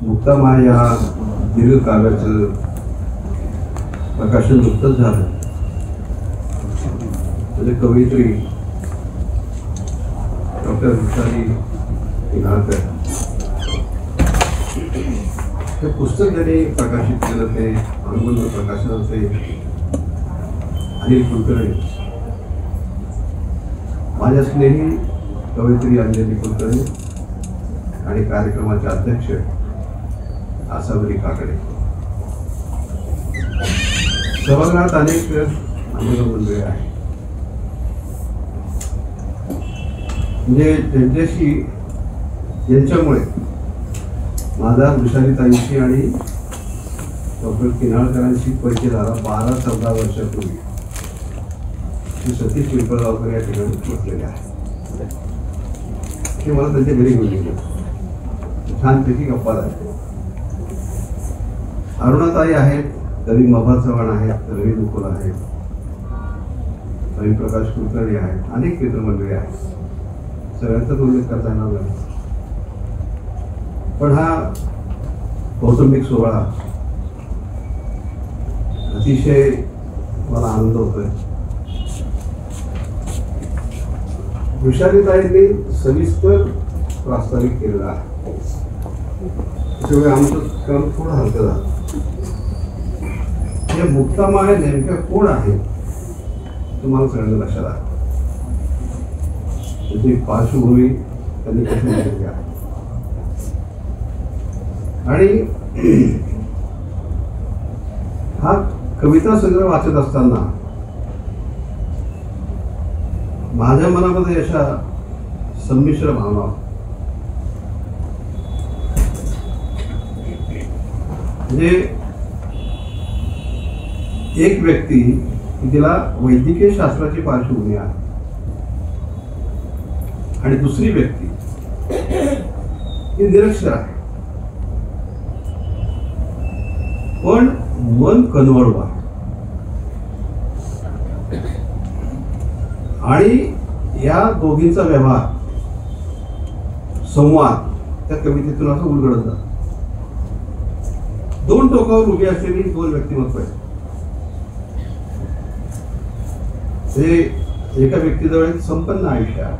मुक्तामा या दीर्घ काव्याचं प्रकाशन नुकतंच झालं. त्याचे कवयित्री डॉक्टर विशाली इनाळकर हे पुस्तक ज्यांनी प्रकाशित केलं ते अनुबंध प्रकाशनाचे अनिल कुलकर्णी. माझ्या स्नेही कवयित्री अंजली कुलकर्णी आणि कार्यक्रमाचे अध्यक्ष आसावरी काकडे सभागृहात अनेक आंदोलन मंडळी आहे म्हणजे त्यांच्याशी यांच्यामुळे माझा विषारीतांशी आणि डॉक्टर किनाळकरांशी परिचय झाला बारा चौदा वर्षापूर्वी. श्री सतीश पिंपळगावकर या ठिकाणी पोचलेले आहे. ते मला त्यांच्या घरी घेऊन गेले. छानपैकी गप्पा झाल्या. अरुणाताई आहेत कवी मभा चव्हाण आहेत रवी दुकोल आहेत रवी प्रकाश कुलकर्णी आहेत अनेक मित्रमंडळी आहेत. सगळ्यांचाच उल्लेख करता येणार नाही. पण हा कौटुंबिक सोहळा अतिशय मला आनंद होतोय. विषारीताईंनी सविस्तर प्रास्ताविक केलेला आहे. त्याच्यामुळे आमचं काम थोडं हलकं झालं. हे मुक्तामाय नेमक्या कोण आहे तुम्हाला सगळ्यांना लक्षात आहे. त्याची पार्श्वभूमी त्यांनी कशी माहिती आहे? आणि हा कविता संग्रह वाचत असताना माझ्या मनामध्ये अशा संमिश्र भावना म्हणजे एक व्यक्ती तिला वैद्यकीय शास्त्राची पार्श्वभूमी आहे. आणि दुसरी व्यक्ती ही निरक्षर आहे. पण मन कनवळू आहे. आणि या दोघींचा व्यवहार संवाद त्या कवितेतून असं उलगडत जात. दोन टोकावर उभी असलेली दोन व्यक्तिमत्व आहेत. ते एका व्यक्तीजवळ एक संपन्न आयुष्य आहे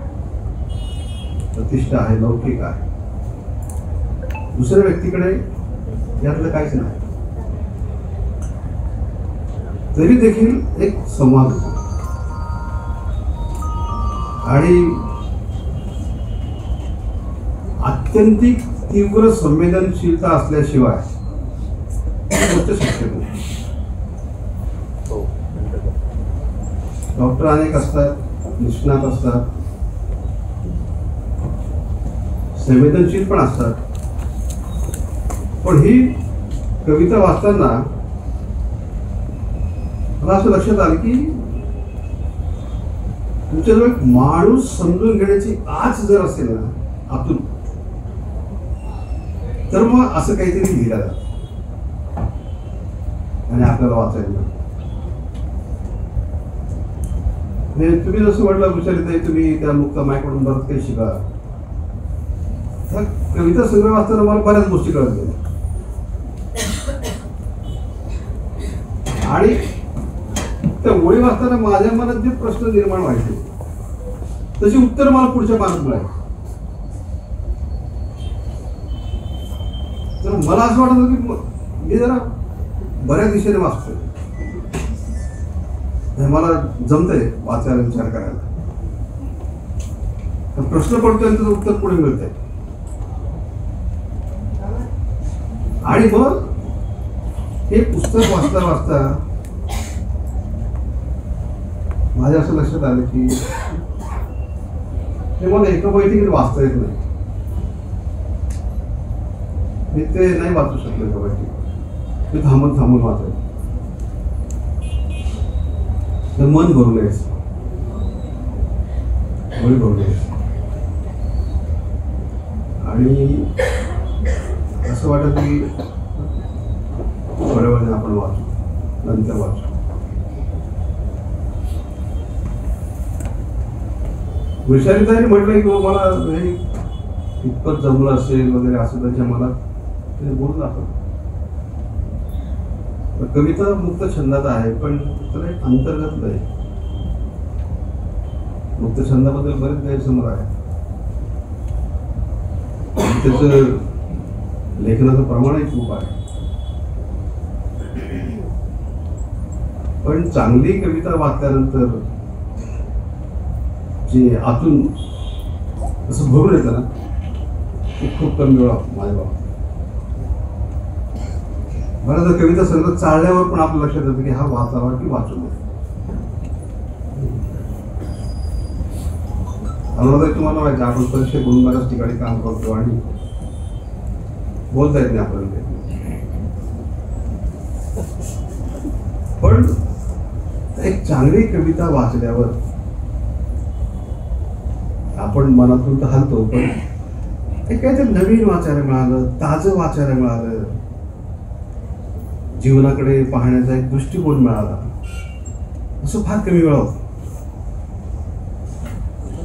प्रतिष्ठा आहे लौकिक आहे. दुसऱ्या व्यक्तीकडे यातलं काहीच नाही. तरी देखील एक संवाद होतो. आणि आत्यंतिक तीव्र संवेदनशीलता असल्याशिवाय ही गोष्ट शक्य नाही डॉक्टर अनेक असतात निष्णात असतात. संवेदनशील पण असतात. पण ही कविता वाचताना मला असं लक्षात आलं की तुमच्याजवळ एक माणूस समजून घेण्याची आज जर असेल ना आतून तर मग असं काहीतरी लिहिलं जातं. आणि आपल्याला वाचायला म्हणजे तुम्ही जसं म्हटलं विचारित तुम्ही त्या मुक्ता मायकडून बरंच काही शिका. त्या कविता संग्रह वाचताना मला बऱ्याच गोष्टी कळत गेल्या. आणि त्या ओळी वाचताना माझ्या मनात जे प्रश्न निर्माण व्हायचे तशी उत्तर मला पुढच्या पानात मिळाली. तर मला असं वाटत की मी जरा बऱ्याच दिशेने वाचतोय. हे मला जमतंय वाचायला विचार करायला. तर प्रश्न पडतोय त्याचं उत्तर पुढे मिळतंय. आणि मग हे पुस्तक वाचता वाचता माझ्या असं लक्षात आलं की हे मला एका बैठकीत वाचता येत नाही. मी ते नाही वाचू शकलो एका बैठकीत मी थांबून थांबून वाचायचं. तर मन भरून यायचं मन भरून यायचं आणि असं वाटत की थोड्या वेळाने आपण वाचू. नंतर वाचू. विषारीताने म्हटलं की मला हे इतपत जमलं असेल वगैरे असं त्याच्या मला ते बोललं आपण. कविता मुक्त छंदात आहे पण त्याला एक अंतर्गत लय. मुक्त छंदाबद्दल बरेच गैरसमज आहे त्याच लेखनाचं प्रमाणही खूप आहे. पण चांगली कविता वाचल्यानंतर जे आतून असं भरून येतं ना ते खूप कमी वेळा माझ्या बाबा बऱ्याचदा कविता संग्रह चालल्यावर पण आपल्या लक्षात येतं की हा वाचावा की वाचू नये. अनुराधाई तुम्हाला माहिती आपण परीक्षे म्हणून बऱ्याच ठिकाणी काम करतो आणि बोलता येत नाही आपल्याला पण एक चांगली कविता वाचल्यावर आपण मनातून तर हलतो पण एक काहीतरी नवीन वाचायला मिळालं ताजं वाचायला मिळालं. जीवनाकडे पाहण्याचा एक दृष्टिकोन मिळाला. असं फार कमी वेळा होतं.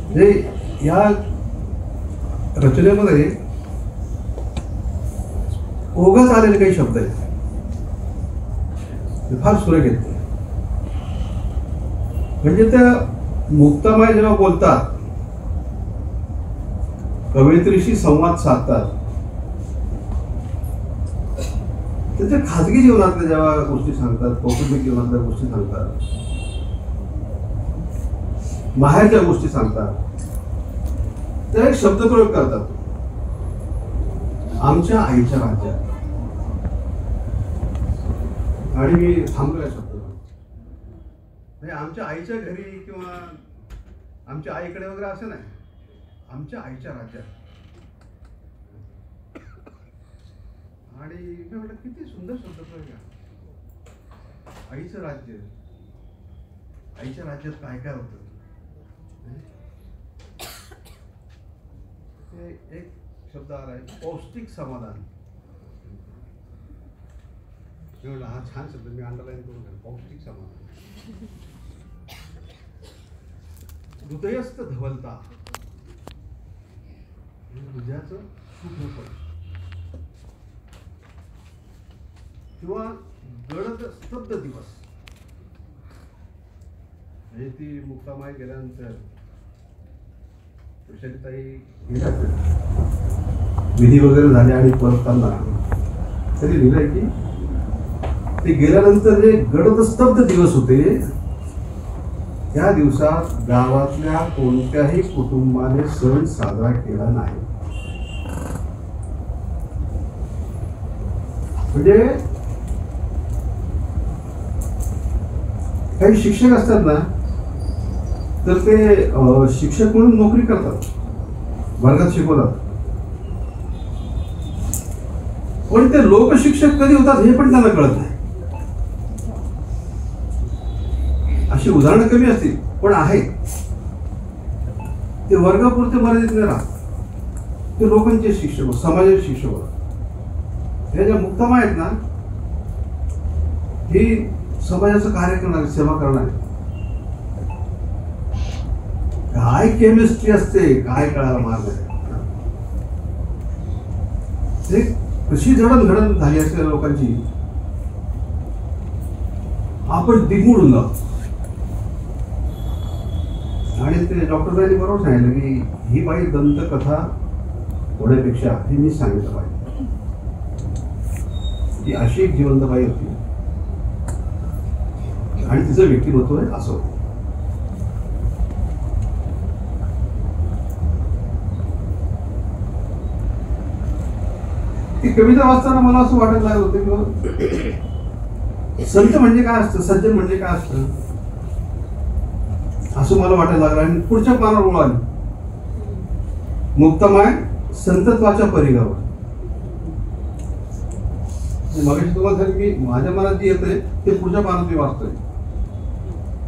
म्हणजे या रचनेमध्ये ओघच आलेले काही शब्द आहेत. ते फार सुरेख आहेत. म्हणजे त्या मुक्तामाय जेव्हा बोलतात कवयित्रीशी संवाद साधतात त्याच्या खाजगी जीवनातल्या जेव्हा गोष्टी सांगतात कौटुंबिक जीवनातल्या गोष्टी सांगतात बाहेरच्या गोष्टी सांगतात त्या एक शब्दप्रयोग करतात. आमच्या आईच्या राज्यात. आणि मी थांबलोय शब्द म्हणजे आमच्या आईच्या घरी किंवा आमच्या आईकडे वगैरे असं नाही. आमच्या आईच्या राज्यात. आणि मी म्हटलं किती सुंदर शब्दप्रयोग आईचं राज्य. आईच्या राज्यात काय काय होतं? एक शब्द आलाय पौष्टिक समाधान. मी हा छान शब्द मी अंडरलाईन करून घ्या पौष्टिक समाधान. हृदयस्थ धवलता. हृदयाचं हृदयाचं सुखरूपण किंवा गडद स्तब्ध दिवस. म्हणजे ती मुक्तामाई गेल्यानंतर ताई गेल्या विधी वगैरे झाले आणि परतताना तरी लिहिलंय की ते गेल्यानंतर जे गडद स्तब्ध दिवस होते त्या दिवसात गावातल्या कोणत्याही कुटुंबाने सण साजरा केला नाही. म्हणजे काही शिक्षक असतात ना तर ते शिक्षक म्हणून नोकरी करतात. वर्गात शिकवतात. पण ते लोकशिक्षक कधी होतात हे पण त्यांना कळत नाही. अशी उदाहरणं कमी असतील पण आहेत. ते वर्गापुरते मर्यादित नाही राहत. ते लोकांचे शिक्षक समाजाचे शिक्षक होत हे ज्या मुक्तमा आहेत ना ही समाजाचं कार्य करणारे सेवा करणारे. काय केमिस्ट्री असते काय कळायला मार्ग आहे? ते कशी जडणघडण झाली असलेल्या लोकांची? आपण दिगमुडून जातो आणि ते डॉक्टर बरोबर सांगितलं की ही बाई दंतकथा होण्यापेक्षा हे मी सांगितलं पाहिजे. ती अशी एक जिवंत बाई होती. आणि तिचं व्यक्तिमत्व आहे असं. ती कविता वाचताना मला असं वाटत लागलं होतं की संत म्हणजे काय असतं? सज्जन म्हणजे काय असतं? असं मला वाटायला लागलं आणि पुढच्या पानावर ओळ आली मुक्तमाय संतत्वाच्या परिघावर. मगाशी तुम्हाला सांगितलं की माझ्या मनात जे येतंय ते पुढच्या पानात मी वाचतोय.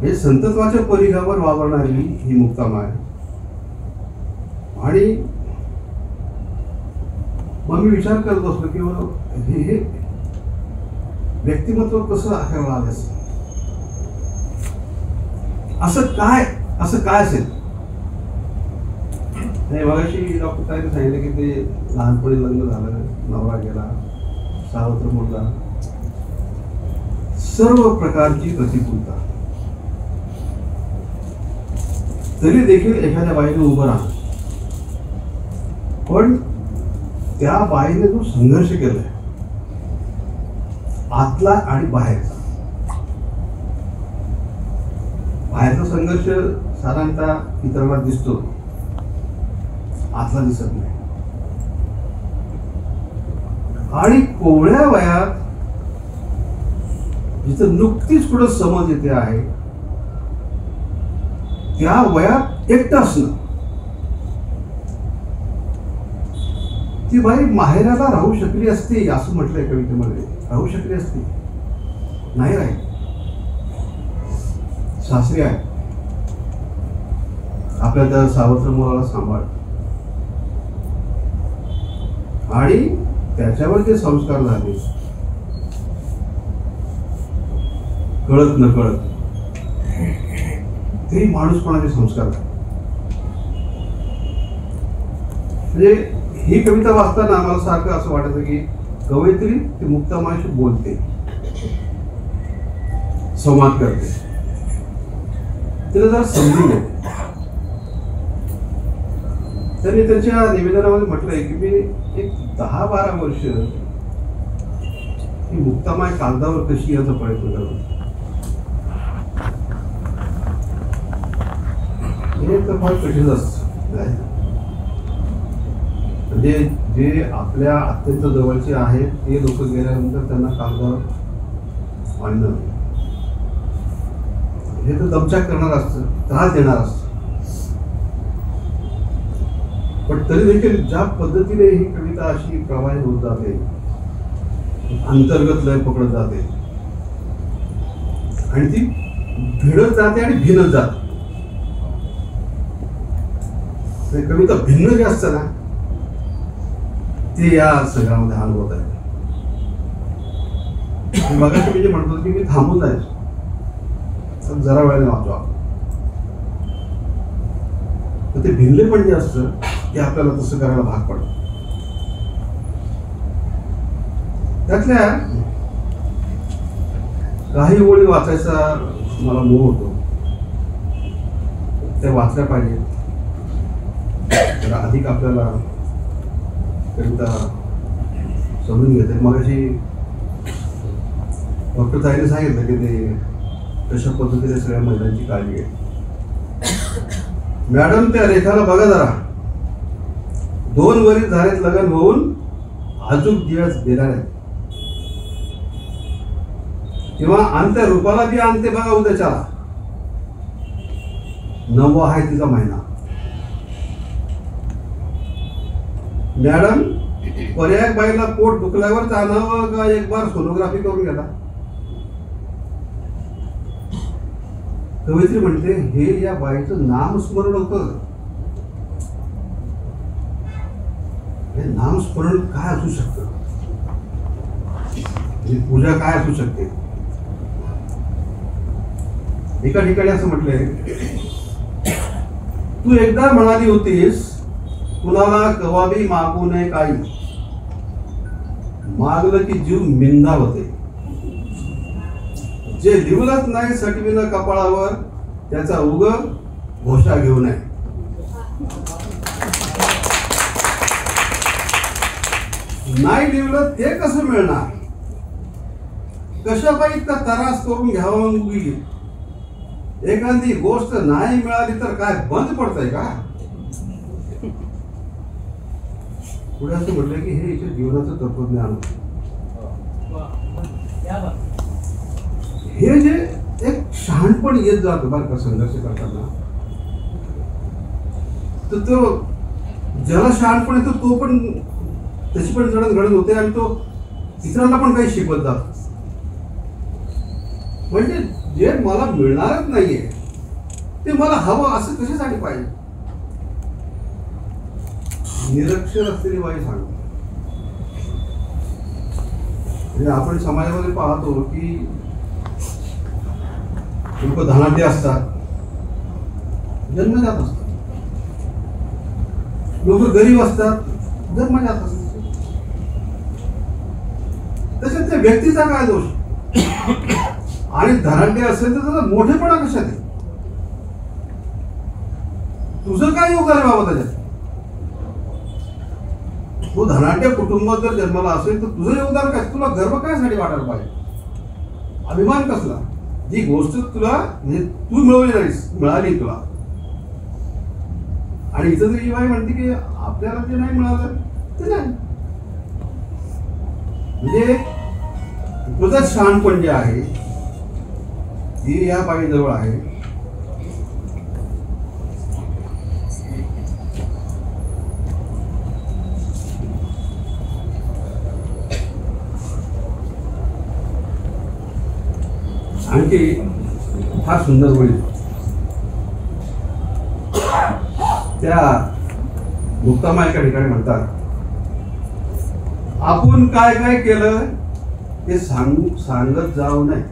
हे संतत्वाच्या परिघावर वावरणारी ही आहे. आणि मग मी विचार करत असलो की हे हे व्यक्तिमत्व कसं आकारला आलं असं काय असं काय असेल? नाही मगाशी डॉक्टर ताईने सांगितलं की ते लहानपणी लग्न झालं नवरा गेला सावत्र मुलगा. सर्व प्रकारची प्रतिकूलता. तरी देखील एखाद्या बाईने उभं राहतो पण त्या बाईने जो संघर्ष केलाय आतला आणि बाहेरचा. बाहेरचा संघर्ष साधारणतः इतरांना दिसतो. आतला दिसत नाही. आणि कोवळ्या वयात जिथं नुकतीच कुठं समज येते आहे त्या वयात एकटं असणं. ती बाई माहेराला राहू शकली असती असं म्हटलंय कवितेमध्ये. राहू शकली असती. नाही राहील. सासरी आहे. आपल्या त्या सावत्र मुलाला सांभाळ. आणि त्याच्यावर जे संस्कार झाले. कळत न कळत हे माणूसपणाचे संस्कार म्हणजे ही कविता वाचताना आम्हाला सारखं असं वाटायचं की कवयित्री ती मुक्तामाशी बोलते. संवाद करते. तिला जरा समजून घेते त्यांनी त्यांच्या निवेदनामध्ये म्हटलंय की मी एक दहा बारा वर्ष ही मुक्तामाय कागदावर कशी याचा प्रयत्न करत हे तर फार कठीण असतं. म्हणजे जे आपल्या अत्यंत जवळचे आहेत ते लोक गेल्यानंतर त्यांना कागदावर आणणं. हे तर दमचाक करणार असतं त्रास देणार असतं. पण तरी देखील ज्या पद्धतीने ही कविता अशी प्रवाहित होत जाते अंतर्गत लय पकडत जाते आणि ती भिडत जाते आणि भिनत जाते ते कविता भिन्न जे असतं ना ते या सगळ्यामध्ये अनुभवत आहे मगाशी मी जे म्हणतो की मी थांबून जायचो. तर जरा वेळाने वाचतो आपण. तर ते भिनले पण जे असतं ते आपल्याला तसं करायला भाग पडतं. त्यातल्या काही ओळी वाचायचा मला मोह होतो. त्या वाचल्या पाहिजे तर अधिक आपल्याला कविता समजून घेते मग अशी डॉक्टर ताईने सांगितलं की ते कशा पद्धतीने सगळ्या महिलांची काळजी घ्यायची मॅडम त्या रेखाला बघा जरा. दोन वरील झालेत लग्न होऊन अजून दिवस देणार आहे किंवा आणत्या रूपाला बी आणते बघा उद्याच्या नववा आहे तिचा महिना. मॅडम पर्याय बाईला पोट दुखल्यावर चालावं का एक बार सोनोग्राफी करून घ्या कवयित्री म्हणते हे या बाईचं नामस्मरण होत. हे नामस्मरण काय असू शकतं? म्हणजे पूजा काय असू शकते? एका ठिकाणी असं म्हटलंय तू एकदा म्हणाली होतीस कुणाला कवाबी मागू नये काही? मागलं की जीव मिंदा होते. जे लिवलंच नाही सटविलं कपाळावर त्याचा उग घोषा घेऊ नये. नाही लिवलं ते कसं मिळणार? कशा इतका त्रास करून घ्यावा उगी एखादी गोष्ट नाही मिळाली तर काय बंद पडतंय का? पुढे असं म्हटलं की हे इथे जीवनाचं तत्वज्ञान होतं. हे जे एक शहाणपण येत जातं बरं का संघर्ष करताना तर तो ज्याला शहाणपण येतो तो पण त्याची पण जडण घडत होते आणि तो इतरांना पण काही शिकवत जात म्हणजे जे मला मिळणारच नाहीये ते मला हवं असं कशासाठी पाहिजे निरक्षर असलेली बाई सांगते म्हणजे आपण समाजामध्ये पाहतो की लोक धनाढ्य असतात जन्मजात असतात. लोक गरीब असतात जन्मजात असतात. तसेच त्या व्यक्तीचा काय दोष? आणि धनाढ्य असेल तर त्याचा मोठेपणा कशात आहे? तुझं काय योगदान आहे बाबा त्याच्यात? तू धनाढ्य कुटुंबात जर जन्माला असेल तर तुझं योगदान काय? तुला गर्व कायसाठी वाटायला पाहिजे? अभिमान कसला? जी गोष्ट तुला म्हणजे तू मिळवली नाहीस मिळाली तुला. आणि इथं तरी बाई म्हणते की आपल्याला ते नाही मिळालं ते नाही. म्हणजे तुझं शहाणपण जे आहे ती या बाईजवळ आहे. आणखी फार सुंदर होईल. त्या मुक्तामा एका ठिकाणी म्हणतात आपण काय काय केलं ते सांगू सांगत जाऊ नये.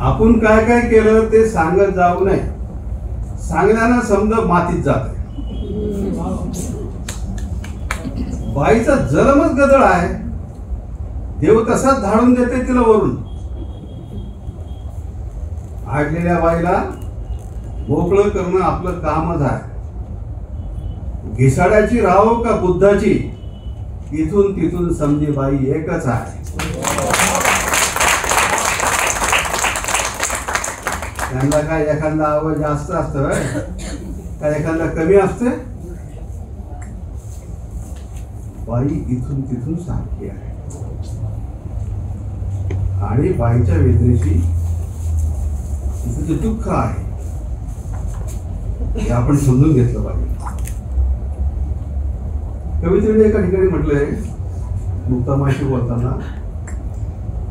आपण काय काय केलं ते सांगत जाऊ नये. सांगण्यानं समजा मातीत जात बाईचा जलमच गदळ आहे. देव तसाच धाडून देते तिला वरून. आडलेल्या बाईला मोकळं करणं आपलं कामच आहे घिसाड्याची राहो का बुद्धाची? इथून तिथून समजी बाई एकच आहे. त्यांना काय एखादा आवाज जास्त असतं काय एखादा कमी असते बाई इथून तिथून सारखी आहे. आणि बाईच्या वेदनेशी तिचं जे दुःख आहे ते आपण समजून घेतलं पाहिजे. कवितेने एका ठिकाणी म्हटलंय मुक्तामाशी बोलताना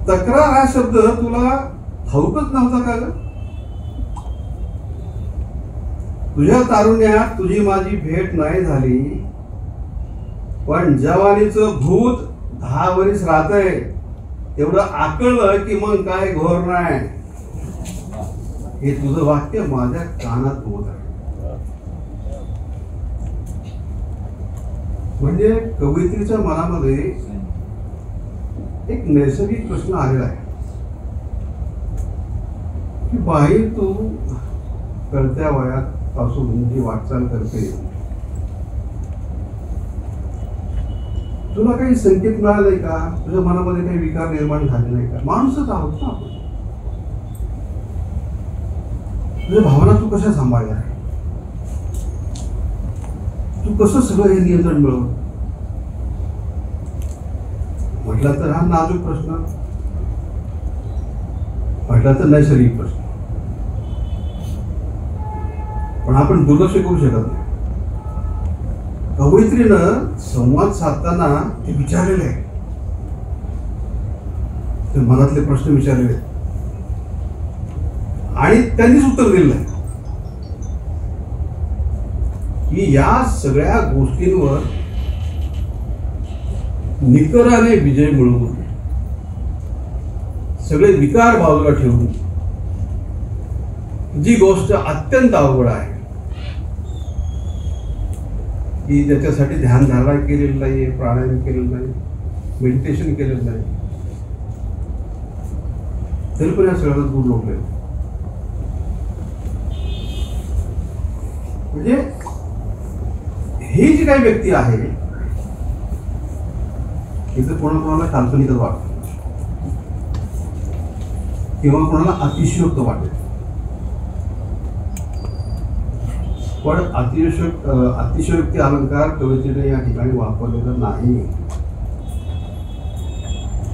तक्रार हा शब्द तुला ठाऊकच नव्हता का ग? तुझ्या तारुण्यात तुझी माझी भेट नाही झाली पण जवानीचं भूत दहा वरीस राहतंय. एवढं आकळलं की मग काय घोर नाही. हे तुझं वाक्य माझ्या कानात होत आहे. म्हणजे कवयित्रीच्या मनामध्ये एक नैसर्गिक प्रश्न आलेला आहे. की बाहेर तू कळत्या वयात पासून जी वाटचाल करते तुला काही संकेत मिळाले का? तुझ्या मनामध्ये काही विकार निर्माण झाले नाही का? माणूसच आहोत ना आपण. तुझ्या भावना तू कशा सांभाळल्या तू कसं सगळं हे नियंत्रण मिळव म्हटलं तर हा नाजूक प्रश्न. म्हटलं तर नैसर्गिक प्रश्न. पण आपण दुर्लक्ष करू शकत नाही. कवयित्रीनं संवाद साधताना ते विचारलेले आहे ते मनातले प्रश्न विचारलेले आणि त्यांनीच उत्तर दिलेलं आहे. की या सगळ्या गोष्टींवर निकराने विजय मिळवून सगळे विकार बाजूला ठेवून जी गोष्ट अत्यंत अवघड आहे की ज्याच्यासाठी ध्यान धारणा केलेलं नाही प्राणायाम केलेलं नाही मेडिटेशन केलेलं नाही. तरी पण या सगळ्यांना दूर लोकले म्हणजे ही जी काही व्यक्ती आहे तिथं कोणा कोणाला काल्पनिकच वाटत किंवा कोणाला अतिशयोक्त वाटेल पण अतिशय अतिशयोक्ती अलंकार कवितेने या ठिकाणी वापरलेला नाही.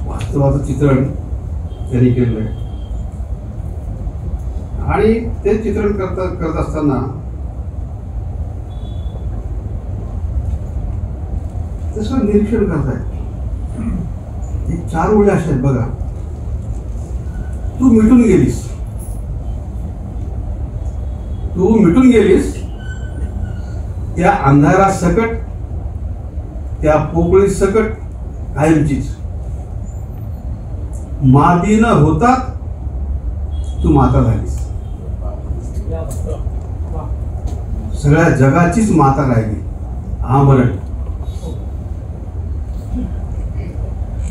वास्तवाचं चित्रण त्यांनी केलेलं आहे. आणि ते चित्रण करता करत असताना तसं निरीक्षण करताय हे चार ओळी अशा आहेत बघा. तू मिटून गेलीस. तू मिटून गेलीस. त्या अंधारा सकट त्या पोकळी सकट कायमचीच. मादी न होता तू माता झालीस. सगळ्या जगाचीच माता राहिली. आमरण.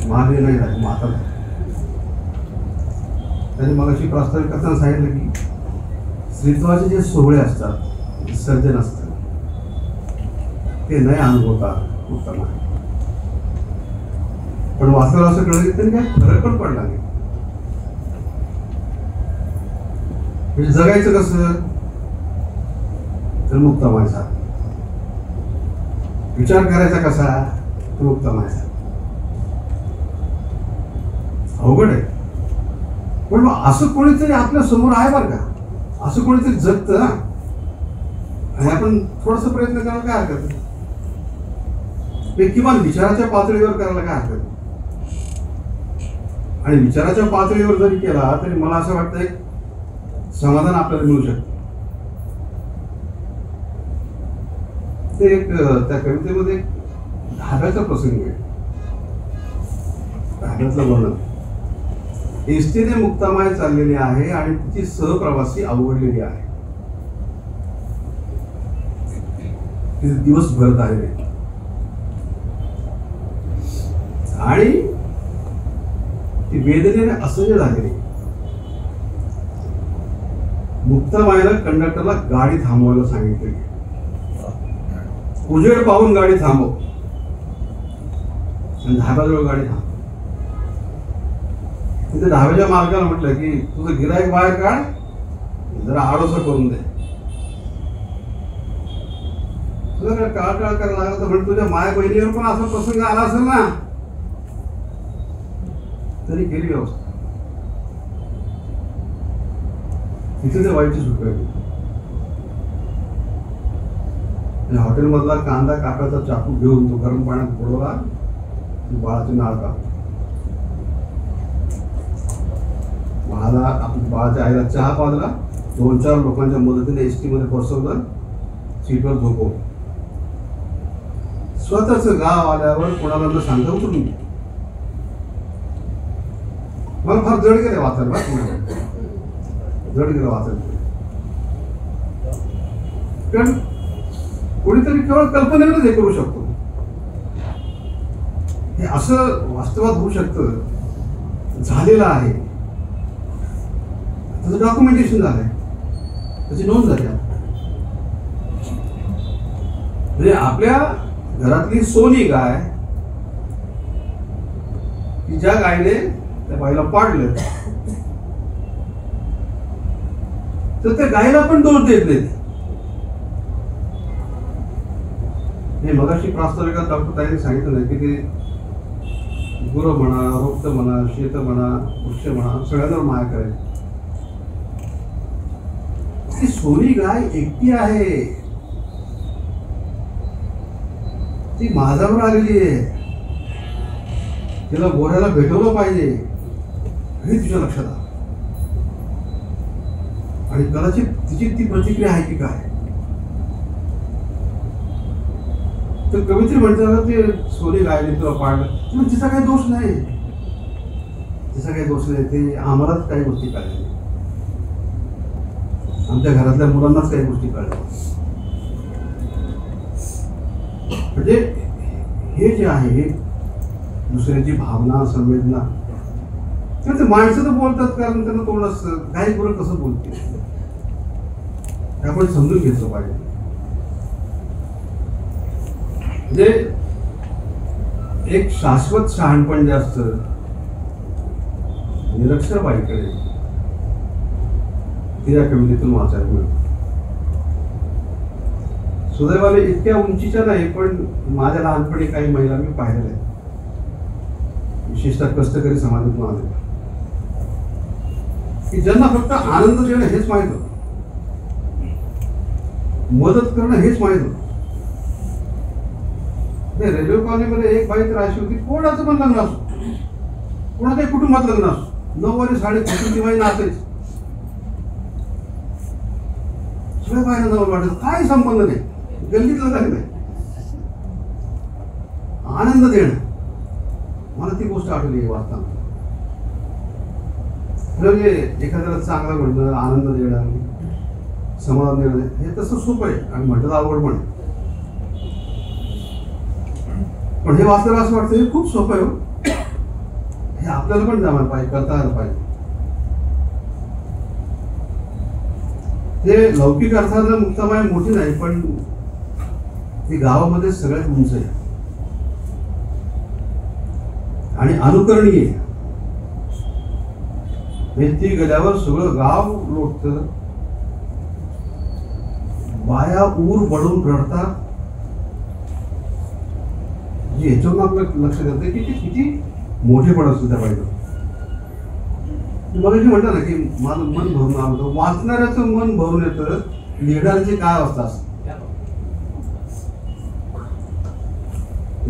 मादी नाही झाली माता झाली त्यांनी मला अशी प्रास्ताविक करताना सांगितलं की स्त्रीत्वाचे जे सोहळे असतात विसर्जन असतात. ते नाही अनुभवता उत्तम आहे. पण वास्तव असं कळलं की त्यांनी काही फरक पण पडला नाही. म्हणजे जगायचं कसं? तर मुक्त माणसा विचार करायचा कसा? तर मुक्त माणसा अवघड आहे. पण मग असं कोणीतरी आपल्यासमोर आहे बरं का? असं कोणीतरी जगतं ना आणि आपण थोडस प्रयत्न करायला काय हरकत ते हे किमान विचाराच्या पातळीवर करायला काय हरकत नाही? आणि विचाराच्या पातळीवर जरी केला तरी मला असं वाटतंय समाधान आपल्याला मिळू शकतं. ते एक त्या कवितेमध्ये एक धाब्याचा प्रसंग आहे. धाब्याचं वर्णन. एसटीने मुक्तामाय चाललेली आहे आणि तिची सहप्रवासी अवघडलेली आहे. तिचे दिवस भरत आहे आणि ती वेदनेने असह्य झालेली मुक्ताबाईला कंडक्टरला गाडी थांबवायला सांगितली. उजेड पाहून गाडी थांबव. आणि धाब्याजवळ गाडी थांब. तिथे धाब्याच्या मालकाला म्हटलं की तुझं गिरायक बाहेर काढ. जरा आडोस करून दे. तुला काय काळ काळ करायला लागला तर म्हणजे तुझ्या माय बहिणीवर पण असा प्रसंग आला असेल ना. तरी केली व्यवस्था. तिथे ते वाईटची सुटका केली आणि हॉटेलमधला कांदा कापायचा चाकू घेऊन तो गरम पाण्यात बुडवला बाळाचे नाळ बाळाला आपण बाळाच्या आईला चहा पाजला. दोन चार लोकांच्या मदतीने एस टी मध्ये बसवलं सीटवर झोपवलं. स्वतःच गाव आल्यावर कोणाला सांगतो सांगता उतरून मला फार जड गेलं वाचायला जड गेलं वाचायला कारण कोणीतरी केवळ कल्पनेनंच हे करू शकतो. हे असं वास्तवात होऊ शकतं. झालेलं आहे. त्याचं डॉक्युमेंटेशन झालंय. त्याची नोंद झाली म्हणजे आपल्या घरातली सोनी गाय की ज्या गायने त्या बाईला पाडलं. तर त्या गायला पण दोष देत नाहीत. हे मगाशी प्रास्ताविकात डॉक्टर ताईने सांगितलं नाही की ते गुरु म्हणा रोक्त म्हणा शेत म्हणा वृक्ष म्हणा सगळ्यांवर माया करायची. ती सोनी गाय एकटी आहे. ती माझ्यावर आलेली आहे. तिला गोऱ्याला भेटवलं पाहिजे. हे तुझ्या लक्षात आलं. आणि कदाचित तिची ती प्रतिक्रिया आहे की काय? तर कवित्री म्हणतात ते सोने गायले तुला पाडलं म्हणजे तिचा काही दोष नाही. तिचा काही दोष नाही. ते आम्हालाच काही गोष्टी कळल्या आमच्या घरातल्या मुलांनाच काही गोष्टी कळल्या म्हणजे हे जे आहे दुसऱ्याची भावना संवेदना ते माणसं तर बोलतात कारण त्यांना तोंड असतं काही बरं कसं बोलते आपण समजून घेतलं पाहिजे. म्हणजे एक शाश्वत शहाणपण जे असतं निरक्षर बाईकडे ते या कवितेतून वाचायला मिळतं. सुदैवाने इतक्या उंचीच्या नाही पण माझ्या लहानपणी काही महिला मी पाहिलेल्या आहेत. विशेषतः कष्टकरी समाजातून आले की ज्यांना फक्त आनंद देणं हेच माहीत होतं. मदत करणं हेच माहीत होतं. रेल्वे कॉलनीमध्ये एक बाई तर अशी होती कोणाचं पण लग्न असो. कोणाच्याही कुटुंबात लग्न असो. नऊवारी साडी खोटून ती बाई नाचायची. सगळ्या बाहेर जवळ वाटत काय संबंध नाही. गल्लीतलं लग्न नाही. आनंद देणं. मला ती गोष्ट आठवली वाचताना. म्हणजे एखाद्याला चांगला म्हणणं आनंद देणं समाधान देणं हे तसं सोपं आहे आणि म्हटलं तर आवड पण आहे. पण हे वाचताना असं वाटतं हे खूप सोपं आहे हो. हे आपल्याला पण जमायला पाहिजे करता आलं पाहिजे ते लौकिक अर्थानं मुक्तामाय मोठी नाही पण हे गावामध्ये सगळ्यात उंच आहे आणि अनुकरणीय भिंती ती गेल्यावर सगळं गाव लोटत. बाया ऊर बडून रडतात याच्यावर आपलं लक्ष देतं की ते किती मोठे पडत सुद्धा पाहिजे मग म्हटलं ना की माझं मन भरून आलं वाचणाऱ्याचं मन भरून येतं. लिहिणाऱ्याची काय अवस्था असते?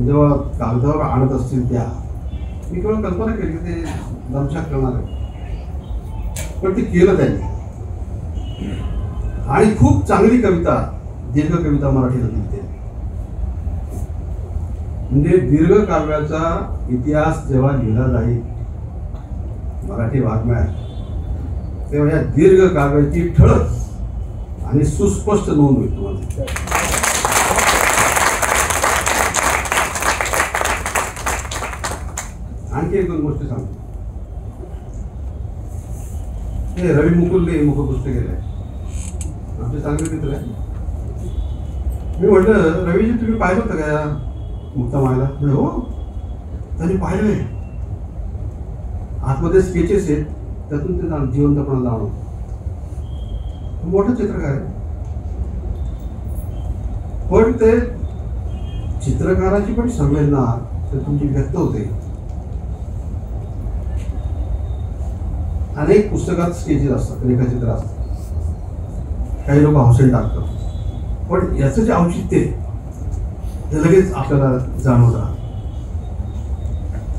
जेव्हा कागदावर आणत असतील त्या मी केवळ कल्पना केली की ते दमशाक करणार. आहे पण ते केलं त्यांनी. आणि खूप चांगली कविता दीर्घ कविता मराठीत लिहिते. म्हणजे दीर्घ काव्याचा इतिहास जेव्हा लिहिला जाईल मराठी वाङ्मयात तेव्हा या दीर्घ काव्याची ठळक आणि सुस्पष्ट नोंद होईल तुम्हाला. आणखी एक दोन गोष्टी सांगतो. हे रवी मुकुलने मुख गेले आमचे चांगले मित्र आहे मी म्हटलं रवीजी तुम्ही पाहिलं होतं का या मुक्ता मायला? म्हणजे हो. त्यांनी पाहिलंय. आतमध्ये स्केचेस आहेत त्यातून ते जाण जिवंतपणा जाणवतो मोठं चित्रकार आहे. पण ते चित्रकाराची पण संवेदना तर तुमची व्यक्त होते. अनेक पुस्तकात स्केचेस असतात रेखाचित्र असतात. काही लोक हौसेल टाकतात. पण याचं जे औचित्य ते लगेच आपल्याला जाणवत राहतं.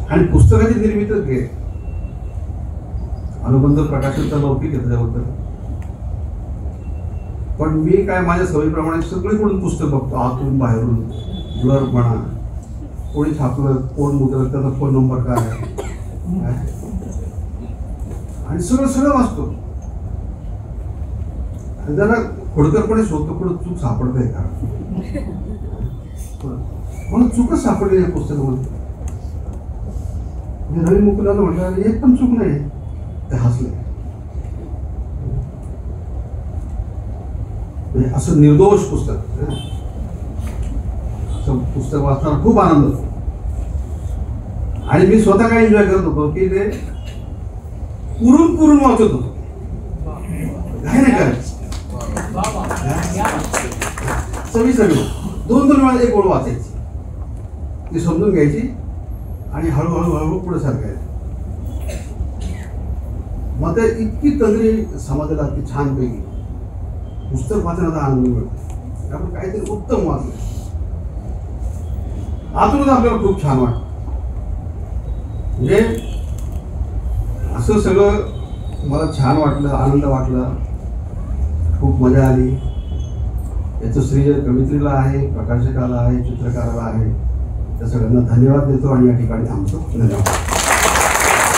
आणि पुस्तकाची निर्मितीच घे. अनुबंध प्रकाशनचा लौकिक आहे त्याच्याबद्दल. पण मी काय माझ्या सवयीप्रमाणे सगळीकडून पुस्तक बघतो आतून बाहेरून ब्लर म्हणा. कोणी छापलं कोण मुद्रलं त्याचा फोन नंबर काय आहे? काय? आणि सगळं सगळं वाचतो. आणि जरा खोडकरपणे कुठं चूक सापडते का? मला चूकच सापडली या पुस्तकामध्ये? मी रवी मुकुलाला म्हटलं एक पण चूक नाही. ते हसले. म्हणजे असं निर्दोष पुस्तक. असं पुस्तक वाचताना खूप आनंद होतो. आणि मी स्वतः काय एन्जॉय करत होतो की ते पुरून पुरून वाचत होतो काय? नाही करायचं दोन दोन वेळा एक ओळ वाचायची. ती समजून घ्यायची आणि हळूहळू हळूहळू पुढे सरकायचं. मग ते इतकी तंद्री समाजाला की छानपैकी पुस्तक वाचण्याचा आनंद मिळतो. त्यामुळे काहीतरी उत्तम वाचलं. आतूनच आपल्याला खूप छान वाटतं. म्हणजे असं सगळं मला छान वाटलं आनंद वाटला. खूप मजा आली. याचं श्रेय कवित्रीला आहे प्रकाशकाला आहे चित्रकाराला आहे. त्या सगळ्यांना धन्यवाद देतो आणि या ठिकाणी थांबतो. धन्यवाद.